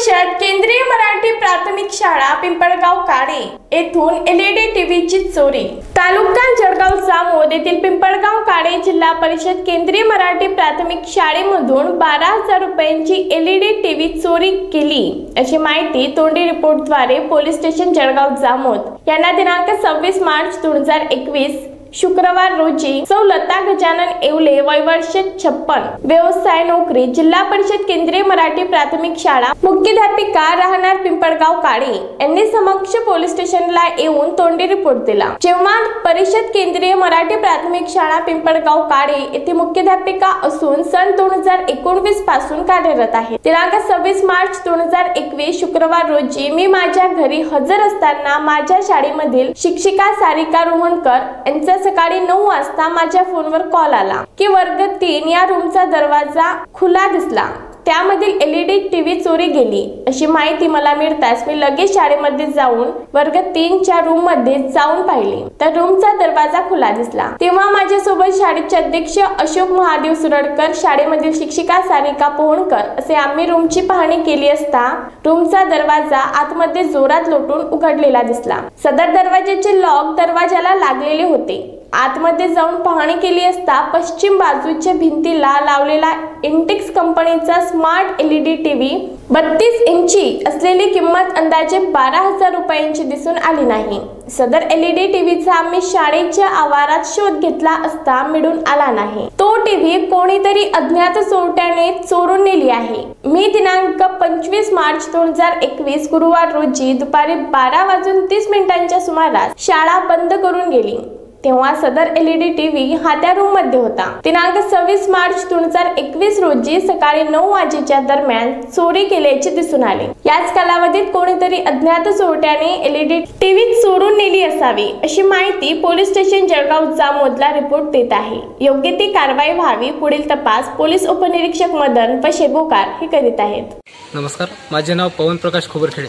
परिषद केंद्रीय मराठी प्राथमिक शाळा पिंपळगाव काळे येथून एलईडी टीव्हीची चोरी. तालुका जळगाव जामोद येथील पिंपळगाव काळे जिल्हा परिषद केंद्रीय मराठी प्राथमिक शाळेमधून बारा हजार रुपयांची एलईडी टीव्ही चोरी केली. अशी माहिती तोंडी रिपोर्टद्वारे पोलीस स्टेशन जळगाव जामोद यांना दिनांक सव्वीस मार्च दोन हजार एकवीस शुक्रवार रोजी सौ लता गजानन येवले वय वर्ष छप्पन. व्यवसाय नोकरी जिल्हा परिषद केंद्रीय मराठी प्राथमिक शाळा मुख्याध्यापिका राहणार पिंपळगाव काळे. यांनी समक्ष पोलीस स्टेशनला येऊन तोंडी रिपोर्ट दिला. जेव्हा परिषद केंद्रीय मराठी प्राथमिक शाळा पिंपळगाव काळे येथे मुख्याध्यापिका असून सन दोन हजार एकोणवीसपासून कार्यरत आहे. दिनांक सव्वीस मार्च दोन हजार एकवीस शुक्रवार रोजी मी माझ्या घरी हजर असताना माझ्या शाळेमधील शिक्षिका सारिका रोहणकर यांचा सकाळी नऊ वाजता माझ्या फोनवर कॉल आला. की वर्ग तीन या रूमचा दरवाजा खुला दिसला. त्यामधील एलईडी टीव्ही चोरी गेली. अशी माहिती मला मिळताच मी लगेच शाळेमध्ये जाऊन वर्ग तीनच्या रूममध्ये जाऊन पाहिली. तर रूमचा दरवाजा खुला दिसला. तेव्हा माझ्यासोबत शाळेचे अध्यक्ष अशोक महादेव सुरडकर शाळेमधील शिक्षिका सारिका पोहणकर असे आम्ही रूमची पाहणी केली असता रूमचा दरवाजा आतमध्ये जोरात लोटून उघडलेला दिसला. सदर दरवाजाचे लॉक दरवाजाला लागलेले होते. आतमध्ये जाऊन पाहणी केली असता पश्चिम बाजूच्या भिंतीला लावलेला इंटेक्स कंपनीचा स्मार्ट एलईडी टीव्ही बत्तीस इंची असलेली किंमत अंदाजे बारा हजार रुपयांची दिसून आली नाही. सदर एलईडी टीव्हीचा आम्ही शाळेच्या आवारात शोध घेतला असता मिळून आला नाही. तो टीव्ही कोणीतरी अज्ञात चोरट्याने चोरून नेली आहे. मी दिनांक पंचवीस मार्च दोन हजार एकवीस गुरुवार रोजी दुपारी बारा वाजून तीस मिनिटांच्या सुमारास शाळा बंद करून गेली. तेव्हा सदर एलईडी टीव्ही हा त्या रूममध्ये होता. दिनांक सव्वीस मार्च दोन हजार एकवीस रोजी सकाळी नऊ वाजेच्या दरम्यान चोरी केल्याचे दिसून आले. याच कालावधीत कोणीतरी अज्ञात चोरट्याने एलईडी टीव्ही चोरून नेली असावी अशी माहिती पोलीस स्टेशन जळगाव जामोदला रिपोर्ट देत आहे. योग्य ती कारवाई व्हावी पुढील तपास पोलीस उपनिरीक्षक मदन व शेबोकार हे करीत आहेत. नमस्कार माझे नाव पवन प्रकाश खोबरखेडे.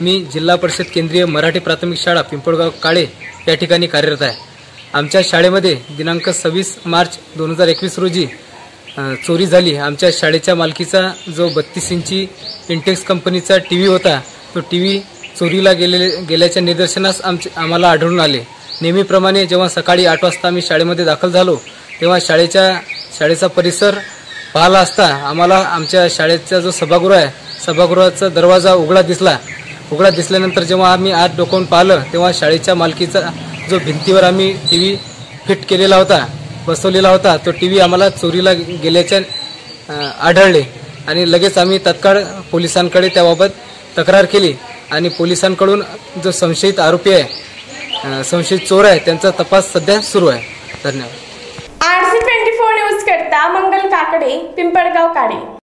मी जिल्हा परिषद केंद्रीय मराठी प्राथमिक शाळा पिंपळगाव काळे या ठिकाणी कार्यरत आहे. आमच्या शाळेमध्ये दिनांक सव्वीस मार्च दोन हजार एकवीस रोजी चोरी झाली. आमच्या शाळेच्या मालकीचा जो बत्तीस इंची इंटेक्स कंपनीचा टी व्ही होता तो टी व्ही चोरीला गेलेले गेल्याच्या निदर्शनास आमचे आम्हाला आढळून आले. नेहमीप्रमाणे जेव्हा सकाळी आठ वाजता आम्ही शाळेमध्ये दाखल झालो तेव्हा शाळेच्या शाळेचा परिसर पाहिला असता आम्हाला आमच्या शाळेचा जो सभागृह आहे सभागृहाचा दरवाजा उघडा दिसला. उघडा दिसल्यानंतर जेव्हा आम्ही आत डोकावून पाहिलं तेव्हा शाळेच्या मालकीचा जो भिंतीवर आम्ही टी व्ही फिट केलेला होता बसवलेला होता तो टी व्ही आम्हाला चोरीला गेल्याच्या आढळले. आणि लगेच आम्ही तत्काळ पोलिसांकडे त्याबाबत तक्रार केली. आणि पोलिसांकडून जो संशयित आरोपी आहे संशयित चोर आहे त्यांचा तपास सध्या सुरू आहे. धन्यवाद. आरसी ट्वेंटी फोर न्यूज करता मंगल काकडे पिंपळगाव काडे.